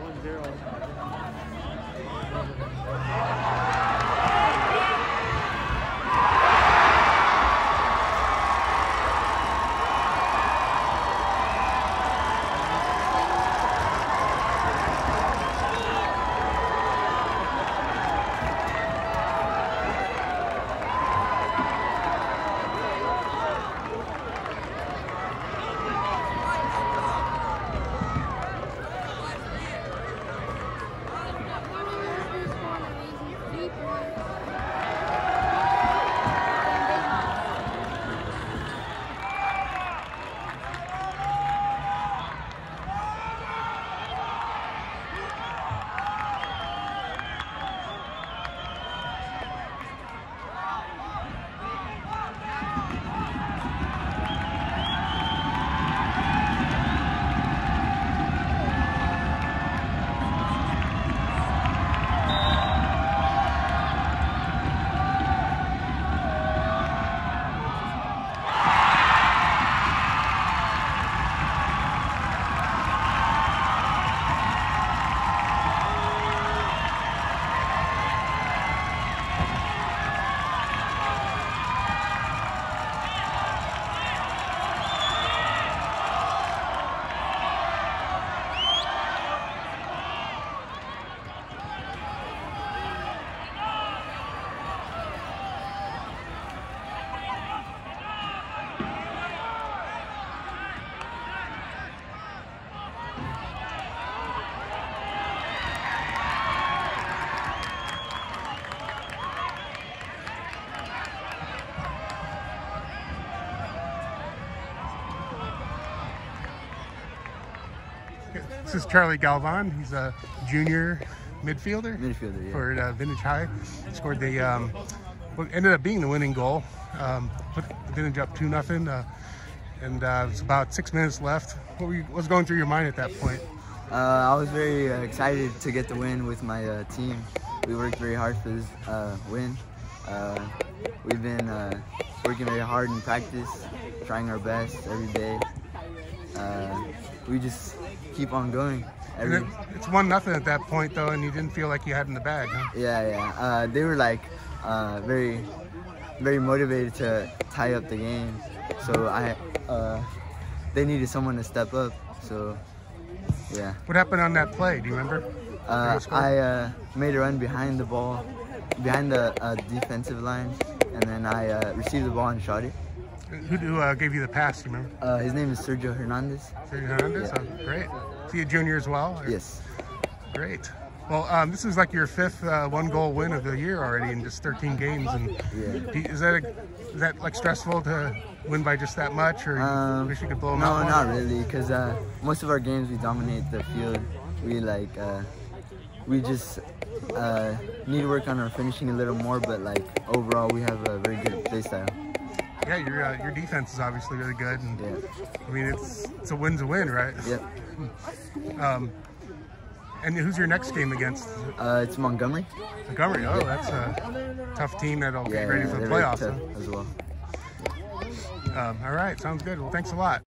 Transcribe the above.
One zero. This is Charlie Galvan. He's a junior midfielder, Midfielder, yeah. for uh, Vintage High. Scored the um, what ended up being the winning goal. Um, put Vintage up two nothing, uh, and uh, it's about six minutes left. What, were you, what was going through your mind at that point? Uh, I was very uh, excited to get the win with my uh, team. We worked very hard for this uh, win. Uh, we've been uh, working very hard in practice, trying our best every day. Uh, we just keep on going. Every, it, it's one nothing at that point though, and you didn't feel like you had in the bag. Huh? yeah, yeah. Uh, they were like uh, very, very motivated to tie up the game. So I, uh, they needed someone to step up. So, yeah. What happened on that play? Do you remember? Uh. I uh, made a run behind the ball, behind the uh, defensive line, and then I uh, received the ball and shot it. Who, who uh, gave you the pass? You remember? Uh, his name is Sergio Hernandez. Sergio Hernandez. Yeah. Oh, great. Is he a junior as well? or- Yes. Great. Well, um, this is like your fifth uh, one-goal win of the year already in just 13 games. And Yeah. you- is that a, is that like stressful to win by just that much, or you Um, wish you could blow them no, out? more? not really, because uh, most of our games we dominate the field. We like, uh, we just uh, need to work on our finishing a little more, but like overall we have a very good play style. Yeah, your uh, your defense is obviously really good, and Yeah. I mean it's it's a win's a win, right? Yep. Um, and who's your next game against? Uh, it's Montgomery. Montgomery. Oh, that's a tough team that'll Yeah, get ready yeah, for the playoffs. huh? as well. Um, all right, sounds good. Well, thanks a lot.